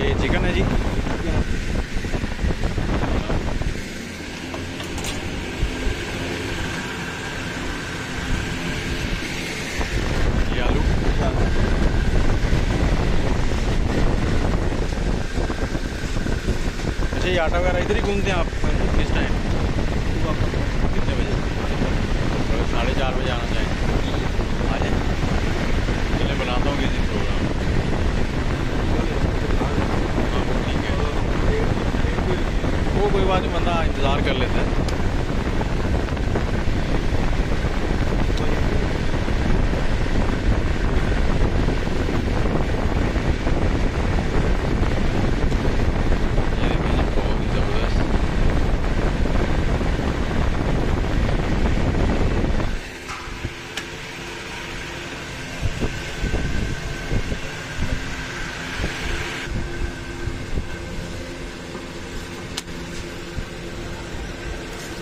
ये चिकन है जी। अच्छा आटा वगैरह इधर ही घूमते हैं आप किस टाइम कितने बजे तो साढ़े चार बजे आना चाहिए आ जाए चले बनाता हूँ किसी दिन प्रोग्राम हाँ वो ठीक है वो कोई बात नहीं बंदा इंतज़ार कर लेता है।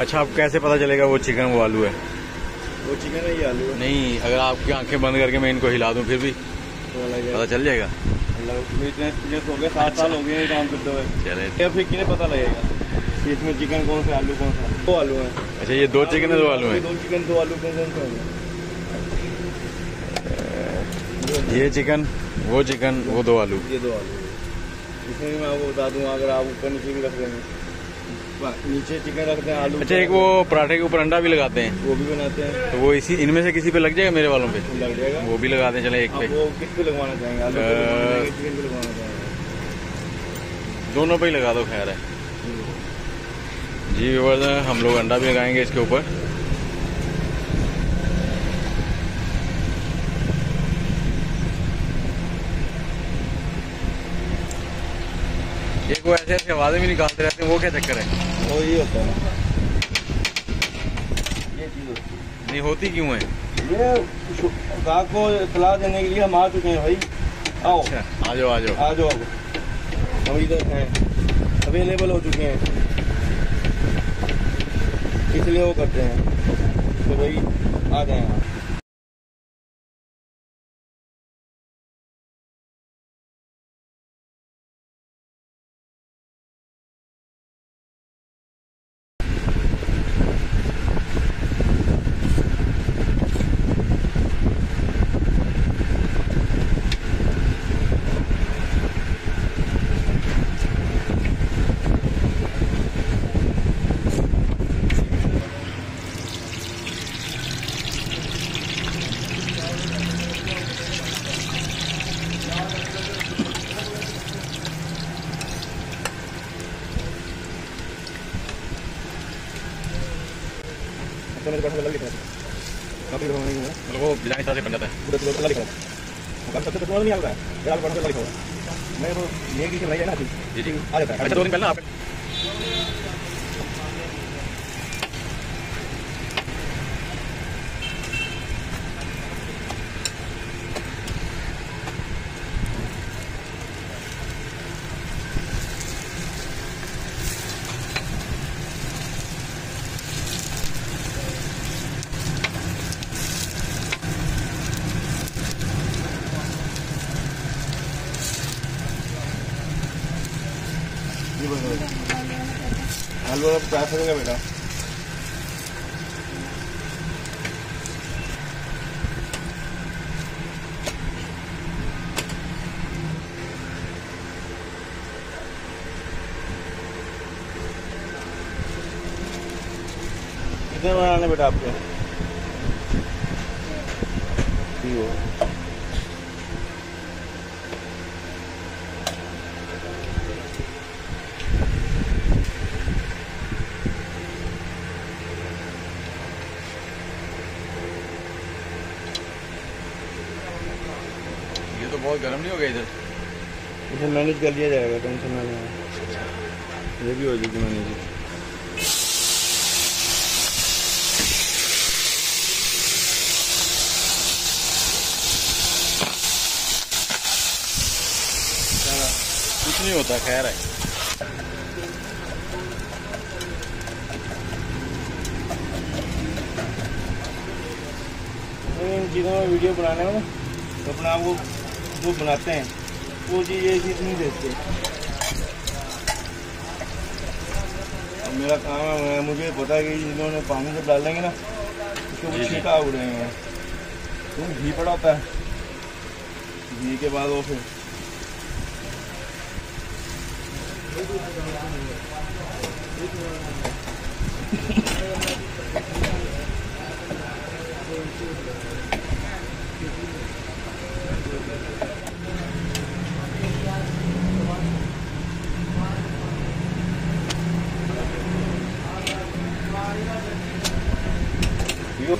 अच्छा आपको कैसे पता चलेगा वो चिकन वो आलू है? वो चिकन है ये आलू है। नहीं अगर आपकी आँखें बंद करके मैं इनको हिला दूँ फिर भी तो पता चल जाएगा। अल्लाह तुम्हें इतने एक्सपीरियंस हो गए सात साल हो गए काम करते हुए। चले। फिर किन्हें पता लगेगा? कि इसमें चिकन कौन सा आलू कौन सा दो आलू हैं। अच्छा ये दो चिकन है दो आलू हैं? दो चिकन दो आलू कौन कौन ये चिकन वो चिकन वो दो आलू। ये दो आलू इसमें मैं आपको बता दूँगा अगर आप ऊपर नीचे भी रख देंगे। नीचे चिकन रखते हैं आलू अच्छा एक वो पराठे के ऊपर अंडा भी लगाते हैं। वो भी बनाते हैं। तो वो इसी इनमें से किसी पे लग जाएगा मेरे वालों पे? लग जाएगा। वो भी लगाते हैं चले एक पे। वो किस पे लगवाना चाहेंगे? आलू चिकन पे लगवाना चाहेंगे? दोनों पे ही लगा दो खैर है। जी व्यवर्धन हम लोग अंडा भी लगाएँगे इसके ऊपर। एक वो ऐसे ऐसे आवाज़ें भी निकालते रहते हैं वो क्या चक्कर है? वो ये होता है। ये चीज़ होती है। नहीं होती क्यों है? ये गाहक को इतला देने के लिए हम आ चुके हैं भाई। आओ। अच्छा आ जाओ आ जाओ। आ जाओ। हम इधर हैं। अवेलेबल हो चुके हैं। इसलिए वो करते हैं। तो भाई आ जाए आप। मेरे पास अलग लिखा काफ़ी लिखा नहीं मतलब वो बिना तरह बन जाता है। पूरा पूरा अलग लिखा हम सबसे तो नहीं आता है। फिर लिखा हुआ मैं वो ये की बनाई है ना जी जी। आ जाता है। अच्छा दो दिन पहले आप ये बंद हो गया आलू वाला प्याज होगा बेटा कितने बनाने बेटा आपके ये तो बहुत गर्म नहीं हो गया इधर? इसे मैनेज कर लिया जाएगा टेंशन ना लेना। ये भी हो जाएगी मैनेज कुछ नहीं होता खैर है। इन चीज़ों में वीडियो बनाने में तो अपने आप जो बनाते हैं। वो चीज़ ये चीज़ नहीं देखते अब मेरा काम है मुझे पता है कि इन्होंने पानी जब डालेंगे ना उसके वो जी। छींटा उड़ेंगे तो घी पड़ा होता है। घी के बाद वो फिर यो तो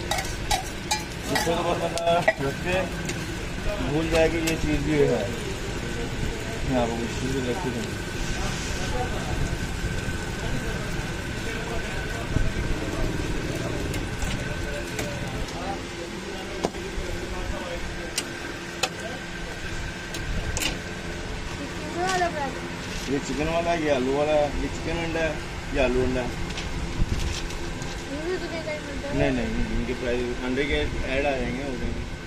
भूल जाए कि ये चीज़ भी है। यहाँ पर रखी ये चिकन वाला है, ये आलू वाला है? ये चिकन अंडा है, ये आलू अंडा है? नहीं। नहीं इनके प्राइस अंडे के ऐड आ जाएँगे जाएँगे